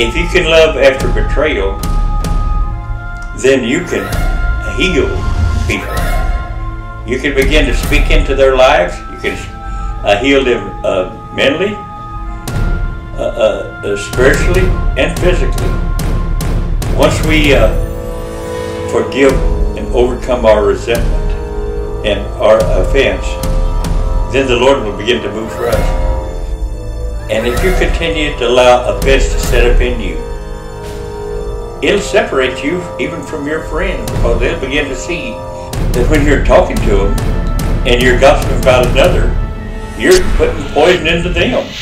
if you can love after betrayal, then you can heal people. You can begin to speak into their lives. You can uh, heal them uh, mentally, uh, uh, uh spiritually, and physically. Once we uh, forgive and overcome our resentment and our offense, then the Lord will begin to move for us. And if you continue to allow offense to set up in you, it'll separate you even from your friends because they'll begin to see that when you're talking to them and you're gossiping about another, you're putting poison into them.